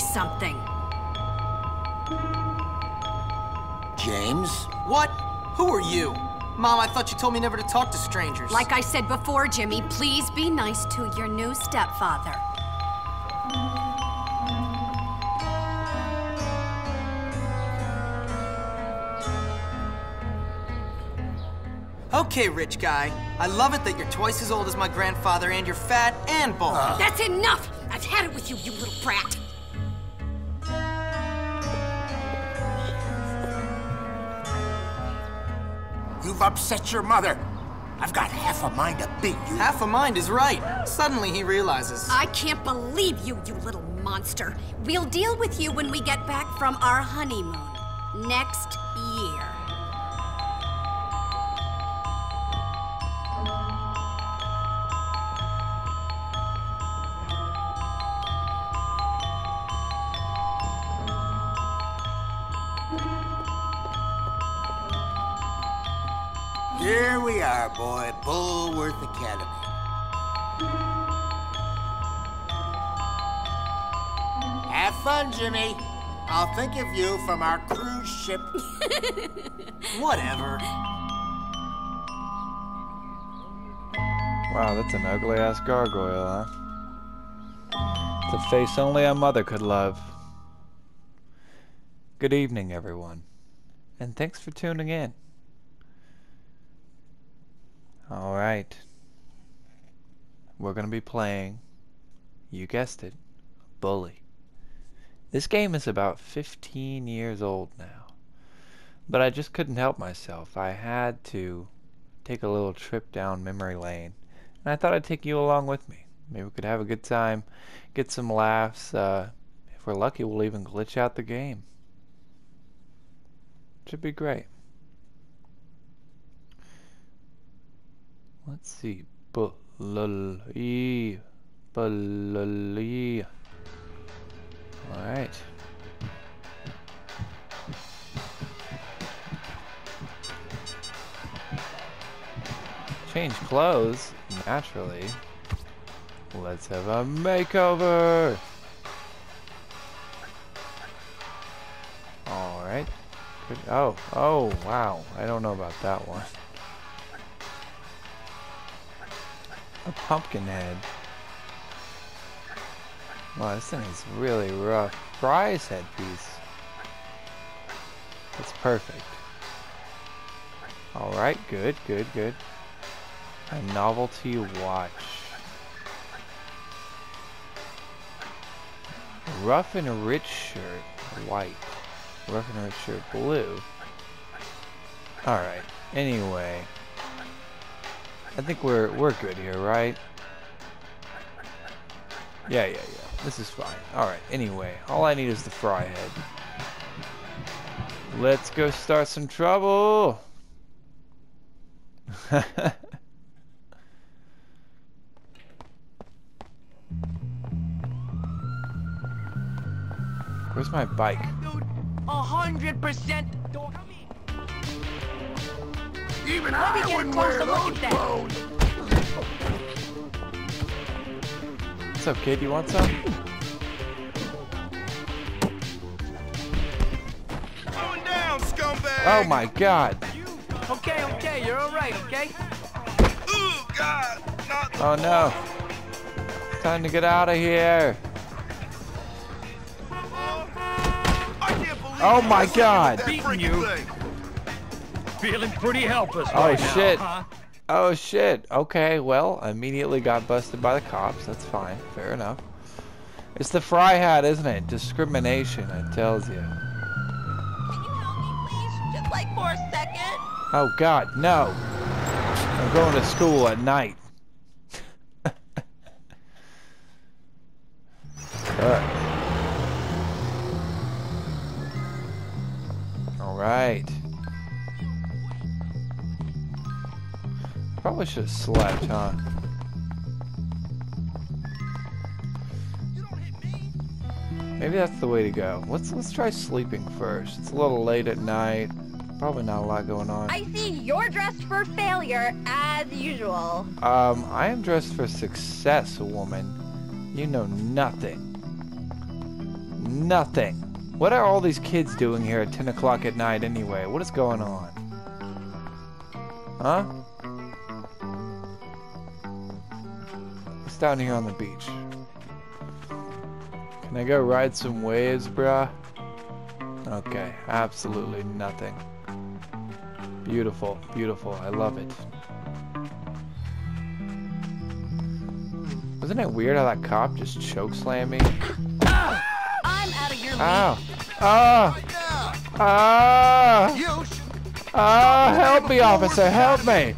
something. James? What? Who are you? Mom, I thought you told me never to talk to strangers. Like I said before, Jimmy, please be nice to your new stepfather. Okay, rich guy. I love it that you're twice as old as my grandfather and you're fat and bald. That's enough! I've had it with you, you little brat! You've upset your mother. I've got half a mind to beat you. Half a mind is right. Suddenly he realizes. I can't believe you, you little monster. We'll deal with you when we get back from our honeymoon. Next we are, boy. Bullworth Academy. Have fun, Jimmy. I'll think of you from our cruise ship. Whatever. Wow, that's an ugly ass gargoyle, huh? It's a face only a mother could love. Good evening, everyone, and thanks for tuning in. Alright. We're gonna be playing, you guessed it, Bully. This game is about 15 years old now. But I just couldn't help myself. I had to take a little trip down memory lane. And I thought I'd take you along with me. Maybe we could have a good time, get some laughs. Uh, if we're lucky, we'll even glitch out the game. Should be great. Let's see. Bully. Bully. Alright. Change clothes, naturally. Let's have a makeover! Alright. Oh, oh, wow. I don't know about that one. A pumpkin head. Wow, this thing is really rough. Fry's headpiece. That's perfect. Alright, good, good, good. A novelty watch. Rough and rich shirt, white. Rough and rich shirt, blue. Alright, anyway. I think we're we're good here, right? Yeah, yeah, yeah. This is fine. Alright, anyway. All I need is the fry head. Let's go start some trouble! Where's my bike? Hundred percent. Even Let me I get a wouldn't wear closer look those clothes. What's up, kid? You want some? Going down, scumbag! Oh my god! Okay, okay, you're all right, okay? Ooh, God! Not the Oh no! Time to get out of here! I can't believe Oh my God. Beating you. thing. Feeling pretty helpless Oh right now, shit! huh? Oh shit! Okay, well, I immediately got busted by the cops. That's fine. Fair enough. It's the fry hat, isn't it? Discrimination, it tells you. Can you help me, please? Just like for a second? Oh god, no! I'm going to school at night. Alright. Alright. Probably should have slept, huh? Maybe that's the way to go. Let's let's try sleeping first. It's a little late at night. Probably not a lot going on. I see you're dressed for failure, as usual. Um, I am dressed for success, woman. You know nothing. Nothing. What are all these kids doing here at 10 o'clock at night anyway? What is going on? Huh? Down here on the beach? Can I go ride some waves, bruh? Okay, absolutely nothing. Beautiful, beautiful. I love it. Wasn't it weird how that cop just chokeslammed me? I'm out of your league. Ow! Ah! Ah! You Ah! Help me, officer! Help me!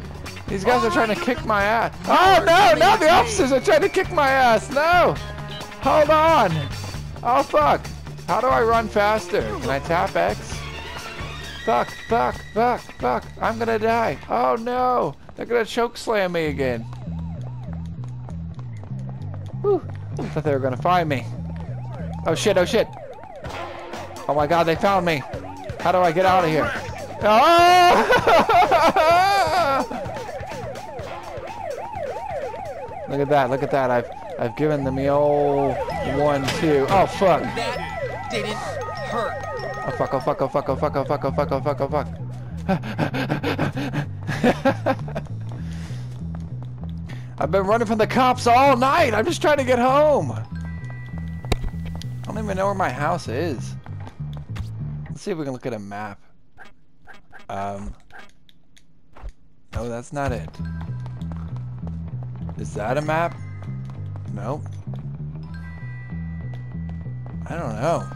These guys are trying to kick my ass. Oh no! No! The officers are trying to kick my ass! No! Hold on! Oh fuck! How do I run faster? Can I tap X? Fuck! Fuck! Fuck! Fuck! I'm gonna die! Oh no! They're gonna choke slam me again. Whew! I thought they were gonna find me. Oh shit! Oh shit! Oh my god! They found me! How do I get out of here? Oh! Look at that, look at that. I've I've given them the old one, two. Oh fuck. That didn't hurt. Oh fuck, oh fuck, oh fuck, oh fuck, oh fuck, oh fuck, oh fuck, oh fuck. I've been running from the cops all night. I'm just trying to get home. I don't even know where my house is. Let's see if we can look at a map. Um, no, that's not it. Is that a map? Nope. I don't know.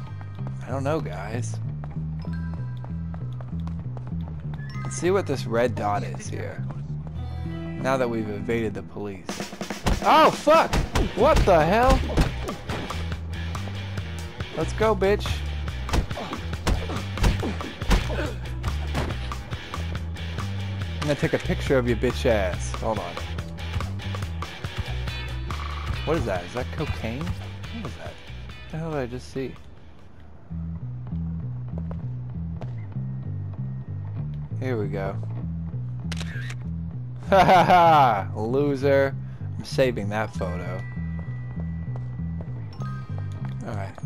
I don't know, guys. Let's see what this red dot is here. Now that we've evaded the police. Oh, fuck! What the hell? Let's go, bitch. I'm gonna take a picture of your bitch ass. Hold on. What is that? Is that cocaine? What is that? What the hell did I just see? Here we go. Ha ha ha! Loser. I'm saving that photo. Alright.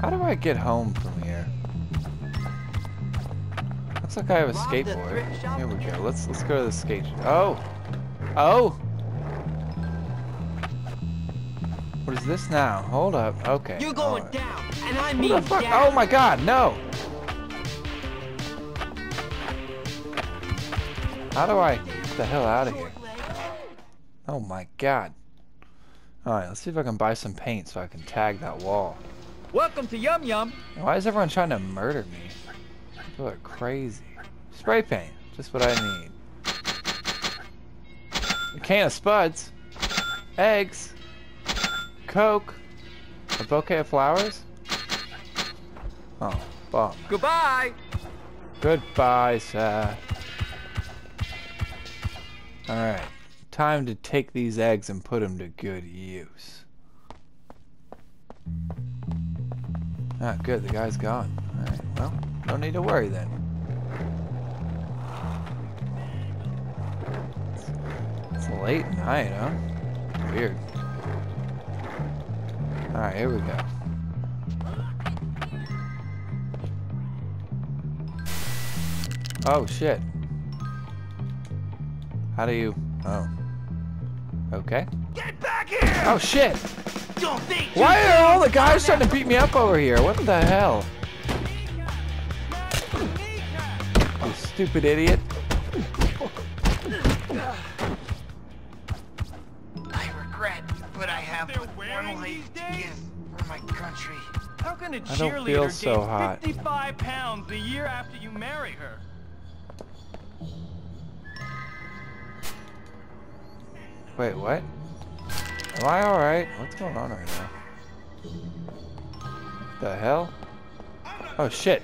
How do I get home from here? Looks like I have a skateboard. Here we go. Let's let's go to the skate. Oh! Oh! What is this now? Hold up. Okay. You're going alright. down, and I mean the fuck? down. Oh my god, no! How do I get the hell out of here? Oh my god. Alright, let's see if I can buy some paint so I can tag that wall. Welcome to Yum Yum. Why is everyone trying to murder me? People are crazy. Spray paint, just what I need. A can of spuds. Eggs. Coke. A bouquet of flowers. Oh, bomb. Goodbye. Goodbye, sir. Alright. Time to take these eggs and put them to good use. Ah, good. The guy's gone. Alright, well, no need to worry then. It's, it's late night, huh? Weird. Alright, here we go. Oh, shit. How do you... Oh. Okay. Get back here! Oh, shit! Don't think Why are all the guys trying to beat me up over here? What the hell? You stupid idiot. Don't feel so hot. 55 pounds the year after you marry her? Wait, what? Am I alright? What's going on right now? The hell? Oh shit.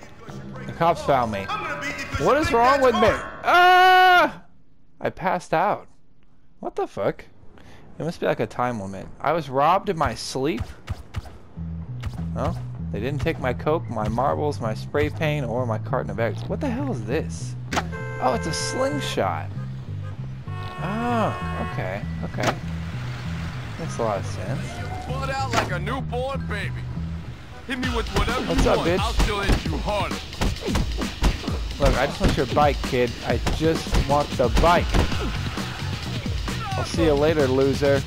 The cops found me. I'm gonna beat you 'cause What is wrong with me? Ah! I passed out. What the fuck? It must be like a time limit. I was robbed in my sleep? Oh, they didn't take my coke, my marbles, my spray paint, or my carton of eggs. What the hell is this? Oh, it's a slingshot. Oh, okay, okay. Makes a lot of sense. Out like a newborn baby. Hit me with whatever What's you up, want. bitch? I'll still hit you harder. Look, I just want your bike, kid. I just want the bike. I'll see you later, loser.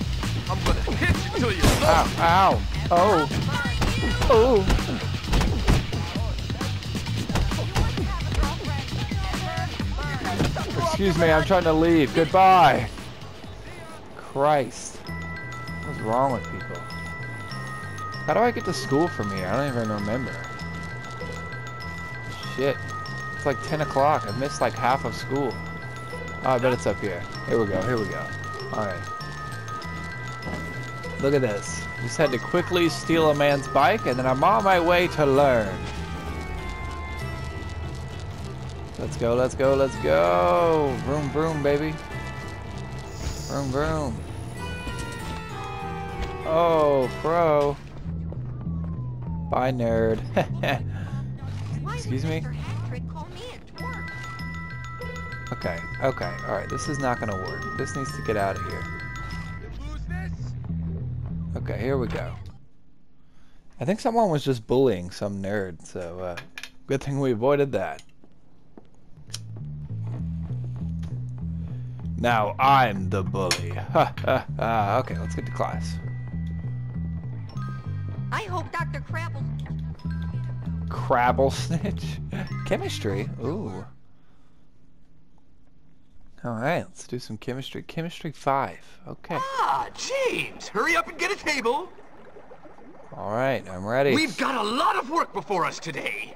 I'm gonna hit you till you Ow, ow. Oh. Oh. Excuse me, I'm trying to leave. Goodbye. Christ. What's wrong with people? How do I get to school from here? I don't even remember. Shit. It's like 10 o'clock. I've missed like half of school. Oh, I bet it's up here. Here we go, here we go. Alright. Look at this. Just had to quickly steal a man's bike and then I'm on my way to learn. Let's go, let's go, let's go. Vroom, vroom, baby. Vroom, vroom. Oh, pro. Bye, nerd. Excuse me? Okay, okay, alright, this is not gonna work. This needs to get out of here. Okay, here we go. I think someone was just bullying some nerd, so uh, good thing we avoided that. Now I'm the bully. Ha ha ha. Okay, let's get to class. I hope Dr. Crabble. Crabblesnitch. Chemistry. Ooh. Alright, let's do some chemistry. Chemistry 5. Okay. Ah, James, hurry up and get a table. Alright, I'm ready. We've got a lot of work before us today.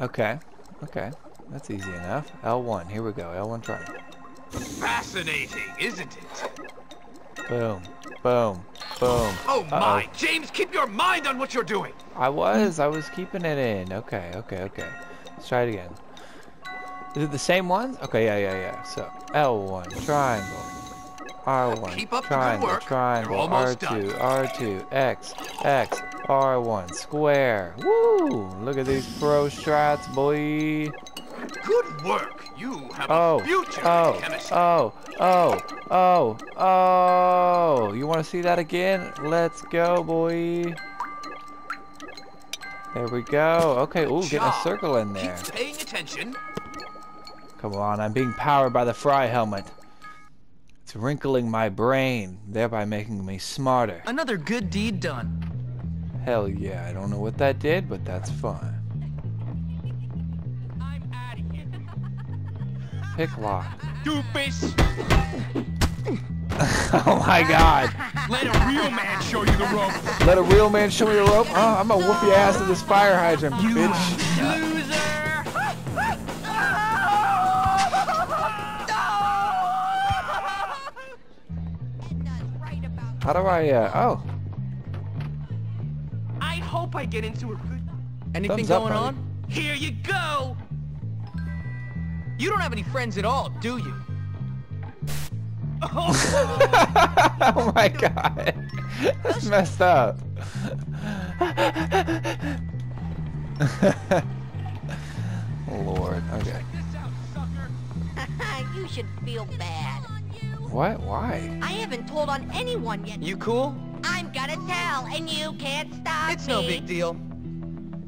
Okay. Okay. That's easy enough. L1. Here we go. L1 try. Fascinating, isn't it? Boom. Boom. Boom. Oh Uh-oh. my, James, keep your mind on what you're doing. I was. I was keeping it in. Okay. Okay. Okay. Let's try it again. Is it the same ones? Okay. Yeah. Yeah. Yeah. So L1 triangle. R1 Keep up the triangle triangle R2 done. R2 X X R1 square. Woo! Look at these pro strats, boy. Good work. You have Oh, a future oh, in chemistry. oh, oh, oh, oh. You want to see that again? Let's go, boy. There we go. Okay, ooh, getting a circle in there. Keep paying attention. Come on, I'm being powered by the fry helmet. It's wrinkling my brain, thereby making me smarter. Another good deed done. Hell yeah, I don't know what that did, but that's fun. I'm out of here. Pick lock. Doofus! oh my god. Let a real man show you the ropes. Let a real man show me the rope? Oh, I'm gonna whoop your ass with this fire hydrant, bitch. How do I, uh, oh. I hope I get into a good. Anything Thumbs up, going buddy. on? Here you go. You don't have any friends at all, do you? oh my god. That's messed up. Lord, okay. you should feel bad. What? Why? I haven't told on anyone yet. You cool? I'm gonna tell, and you can't stop It's me. no big deal.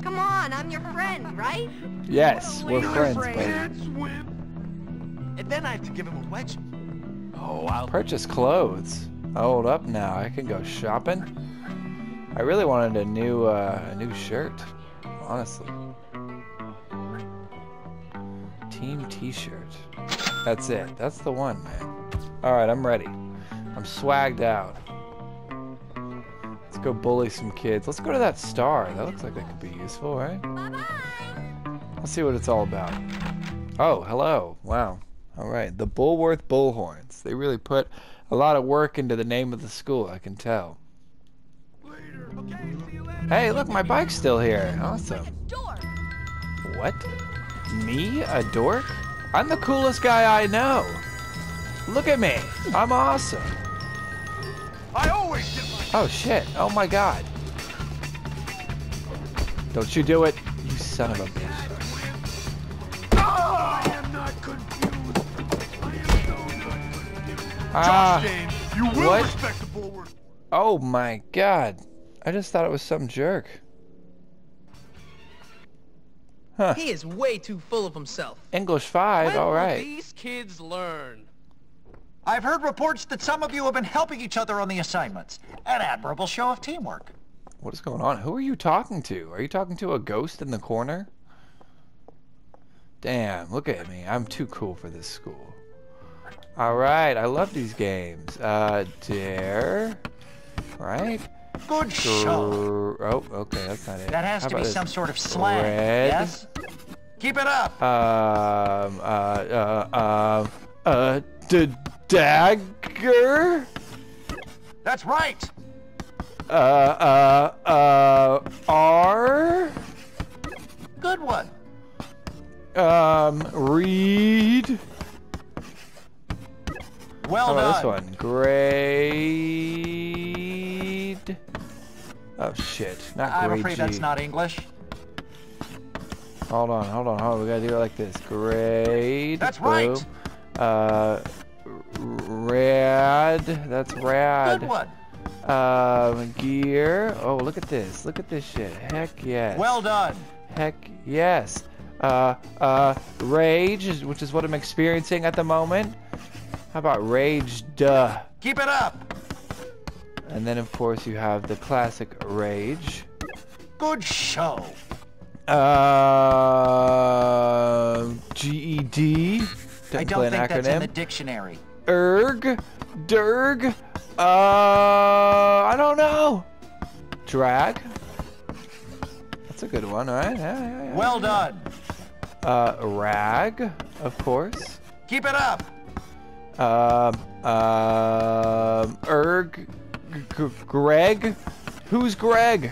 Come on, I'm your friend, right? Yes, we're friends, afraid. baby. And then I have to give him a wedge. Oh, I'll Purchase clothes. I Hold up now, I can go shopping. I really wanted a new, uh, a new shirt. Honestly. Team t-shirt. That's it. That's the one, man. Alright, I'm ready. I'm swagged out. Let's go bully some kids. Let's go to that star. That looks like that could be useful, right? Bye -bye. Let's see what it's all about. Oh, hello. Wow. Alright, the Bullworth Bullhorns. They really put a lot of work into the name of the school, I can tell. Later. Okay, see you. Hey, look, my bike's still here. Awesome. Dork. What? Me? A dork? I'm the coolest guy I know. Look at me. I'm awesome. I always did my. Oh shit. Oh my god. Don't you do it, you son of a bitch. I am not confused. I am so not confused. Ah, Josh James, you will what? respect the bulwark. Oh my god. I just thought it was some jerk. Huh. He is way too full of himself. English 5, When will alright. these kids learn? I've heard reports that some of you have been helping each other on the assignments. An admirable show of teamwork. What is going on? Who are you talking to? Are you talking to a ghost in the corner? Damn, look at me. I'm too cool for this school. Alright, I love these games. Uh, dare. Right? Good show. Oh, okay, that's not it. That has How to be some this? sort of slang, Red. yes? Keep it up. Um, uh, uh, um, uh, d- dagger? That's right. Uh, uh, uh, R? Good one. Um, read? Well How about done. this one? Grade? Oh shit, not I'm afraid G. that's not English. Hold on, hold on, hold on. We gotta do it like this. Grade. That's right. Uh, rad. That's rad. Good one. Um, gear. Oh, look at this. Look at this shit. Heck yes. Well done. Heck yes. Uh, uh, rage, which is what I'm experiencing at the moment. How about rage? Duh. Keep it up. And then of course you have the classic rage. Good show. Uh, GED. I Didn't don't play an think that's in the dictionary. Erg, Derg, uh, I don't know. Drag. That's a good one, right? Yeah, yeah, yeah. Well done. Uh, rag, of course. Keep it up. Um, um, Erg, Greg. Who's Greg?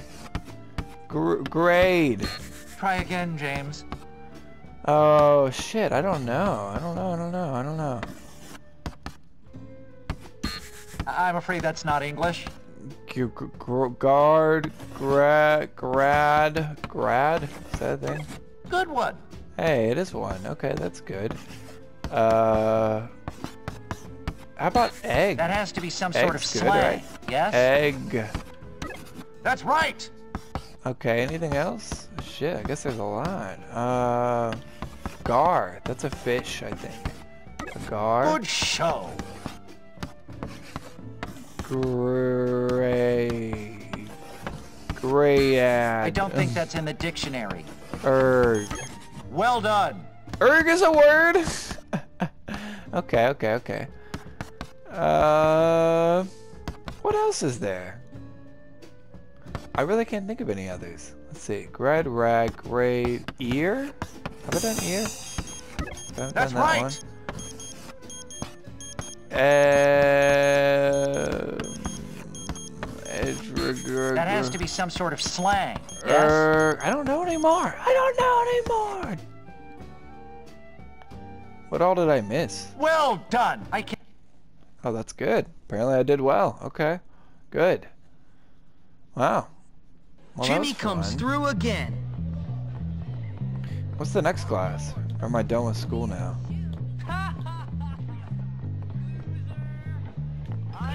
Gr- grade. Try again, James. Oh shit! I don't know. I don't know. I don't know. I don't know. I- I'm afraid that's not English. G- guard, grad, grad, grad. Is that a thing? Good one. Hey, it is one. Okay, that's good. Uh, how about egg? That has to be some sort of Egg's good, slang. right? Yes? Egg. That's right. Okay, anything else? Shit, I guess there's a lot. Uh, gar. That's a fish, I think. A gar. Good show. Gray. Grayad. I don't think that's in the dictionary. Erg. Well done. Erg is a word? okay, okay, okay. Uh, what else is there? I really can't think of any others. Let's see. Grad, rag, gray, ear? Have I done ear? I That's done that right. one. Um, That has to be some sort of slang. Yes? Erg. I don't know anymore. I don't know anymore. What all did I miss? Well done. I can Oh, that's good. Apparently I did well. Okay. Good. Wow. Well, Jimmy comes fun. through again. What's the next class? Or am I done with school now?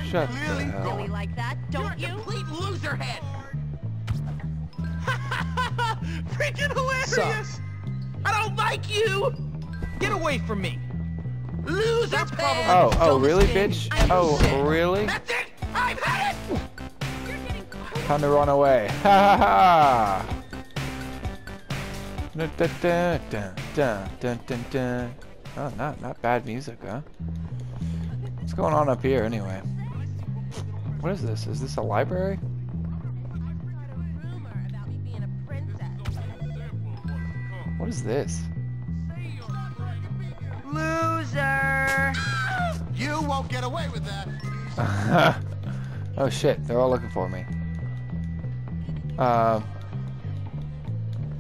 Shut the hell. Silly like that, don't you? Complete loser head. Freaking hilarious. Suck. I don't like you. Get away from me. Loser That's head. probably- Oh, oh, really, game bitch? I've Oh, seen. really? That's it. I've had it. Time to run away. Ha ha ha! Dun, dun, dun, dun, dun, dun, dun, dun. Oh, not, not bad music, huh? What's going on up here, anyway? What is this? Is this a library? What is this? Loser! You won't get away with that. oh shit, they're all looking for me. Um,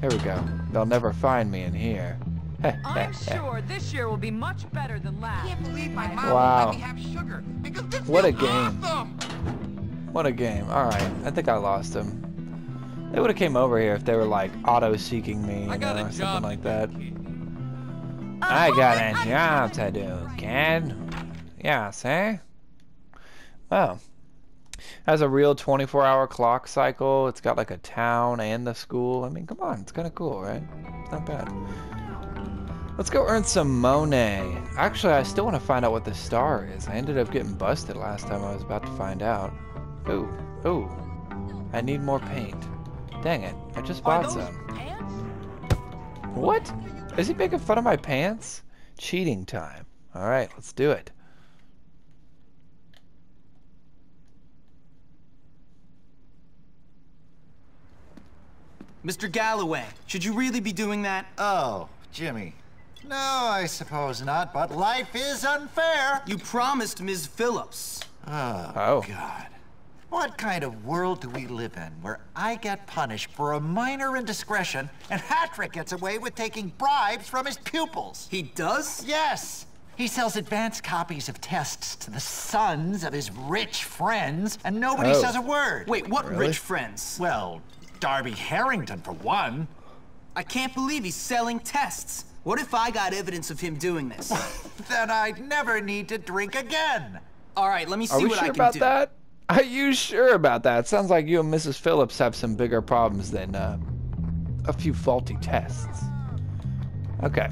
here we go. They'll never find me in here. I'm sure this year will be much better than last. Can't believe my mom Wow. let me have sugar because this What a game. awesome. What a game. Alright, I think I lost them. They would have came over here if they were like auto-seeking me, you know, or something like that. kid. Uh, I got a job to do, kid. Yeah, see? Well. Has a real 24 hour clock cycle. It's got like a town and the school. I mean, come on, it's kind of cool, right? It's not bad. Let's go earn some Monet. Actually, I still want to find out what the star is. I ended up getting busted last time I was about to find out. Ooh, ooh. I need more paint. Dang it, I just bought some. What? Is he making fun of my pants? Cheating time. Alright, let's do it. Mr. Galloway, should you really be doing that? Oh, Jimmy. No, I suppose not, but life is unfair. You promised Ms. Phillips. Oh, Oh. God. What kind of world do we live in where I get punished for a minor indiscretion and Hattrick gets away with taking bribes from his pupils? He does? Yes. He sells advanced copies of tests to the sons of his rich friends, and nobody Oh. says a word. Wait, what Really? rich friends? Well, Derby Harrington, for one. I can't believe he's selling tests. What if I got evidence of him doing this? Then I'd never need to drink again. All right, let me see Are we what sure I can about do. that? Are you sure about that? Sounds like you and Mrs. Phillips have some bigger problems than uh, a few faulty tests. Okay.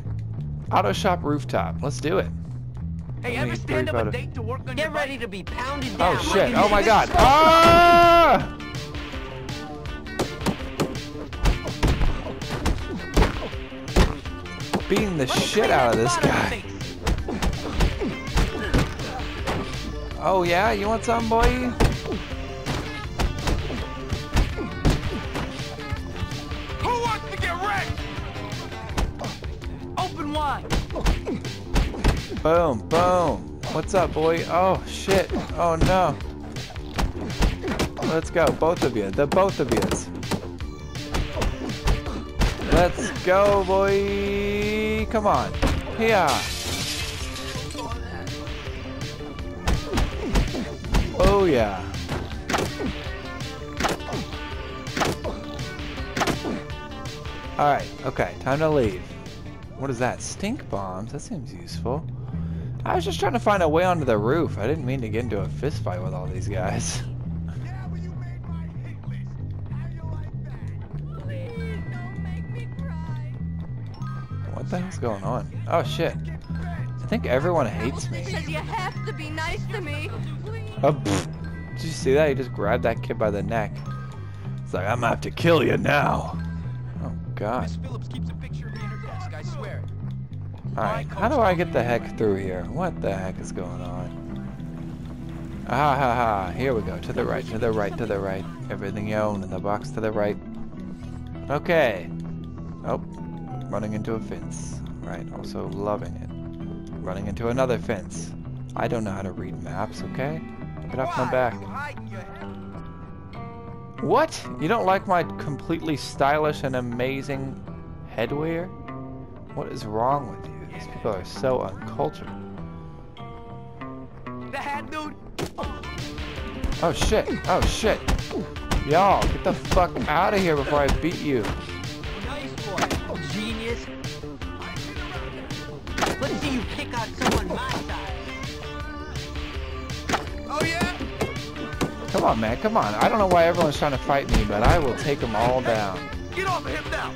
Auto shop rooftop. Let's do it. Hey, Let me ever stand up a date to work on Get your ready to be pounded down. Oh shit. a Oh my god. Ah! Beating the Let me shit out of this guy. your face. Oh yeah, you want some boy? Boom, boom. What's up, boy? Oh shit. Oh no. Let's go, both of you. The both of yous. Let's go, boy. Come on. Here. Oh yeah. Alright, okay, time to leave. What is that? Stink bombs? That seems useful. I was just trying to find a way onto the roof. I didn't mean to get into a fist fight with all these guys. Yeah, well, you made my hit list. How you like that? Please don't make me cry. What the hell's going on? Oh shit. I think everyone hates me. Because you have to be nice to me. Oh, pfft. Did you see that? He just grabbed that kid by the neck. It's like, I'm gonna have to kill you now. Oh god. Alright, how do I get the heck through here? What the heck is going on? Ah ha ha, here we go. To the right, to the right, to the right. Everything you own in the box to the right. Okay. Oh, running into a fence. Right, also loving it. Running into another fence. I don't know how to read maps, okay? Get off my back. You hiding your head? What? You don't like my completely stylish and amazing headwear? What is wrong with you? These people are so uncultured. Dude? Oh shit, oh shit. Y'all, get the fuck out of here before I beat you. Nice boy. Genius. Let's see you pick on someone my size. Oh, yeah? Come on, man, come on. I don't know why everyone's trying to fight me, but I will take them all down. Get off of him now.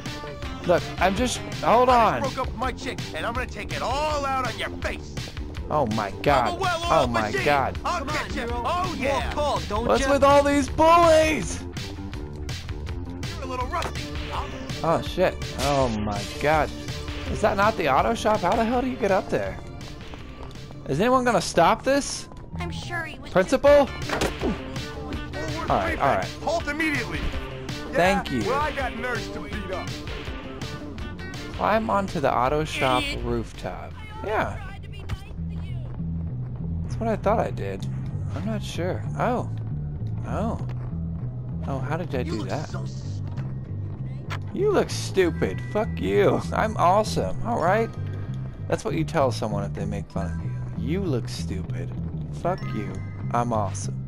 Look, I'm just... Hold on. I broke up with my chick, and I'm gonna take it all out on your face. Oh my I'm a god. well-oiled Oh my machine. god. I'll Come get on, you. Oh, yeah. More call, don't What's you? with all these bullies? You're a little rusty. Oh shit. Oh my god. Is that not the auto shop? How the hell do you get up there? Is anyone gonna stop this? I'm sure he was. Principal? Alright, alright. Halt immediately. Thank you. Well, I got nerves to beat up. Climb onto the auto shop rooftop. Yeah, Tried to be nice to you. that's what I thought I did. I'm not sure. Oh. Oh. Oh, how did I do that? You look stupid. Fuck you. I'm awesome. Alright? That's what you tell someone if they make fun of you. You look stupid. Fuck you. I'm awesome.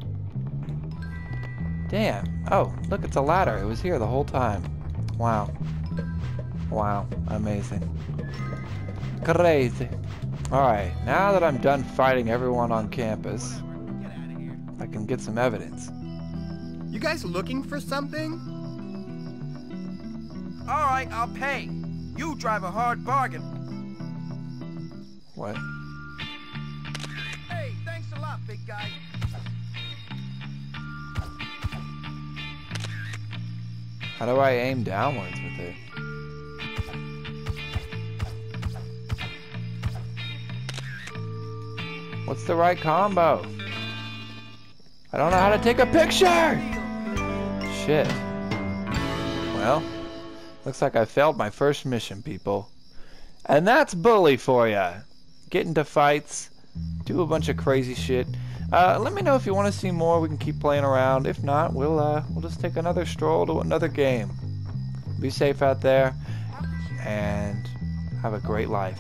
Damn. Oh, look, it's a ladder. It was here the whole time. Wow. Wow. Amazing. Crazy. Alright, now that I'm done fighting everyone on campus, I can get some evidence. You guys looking for something? All right, I'll pay. You drive a hard bargain. What? Hey, thanks a lot, big guy. How do I aim downwards with it? What's the right combo? I don't know how to take a picture! Shit. Well, looks like I failed my first mission, people. And that's Bully for ya. Get into fights, do a bunch of crazy shit. Uh, let me know if you want to see more. We can keep playing around. If not, we'll uh, we'll just take another stroll to another game. Be safe out there, and have a great life.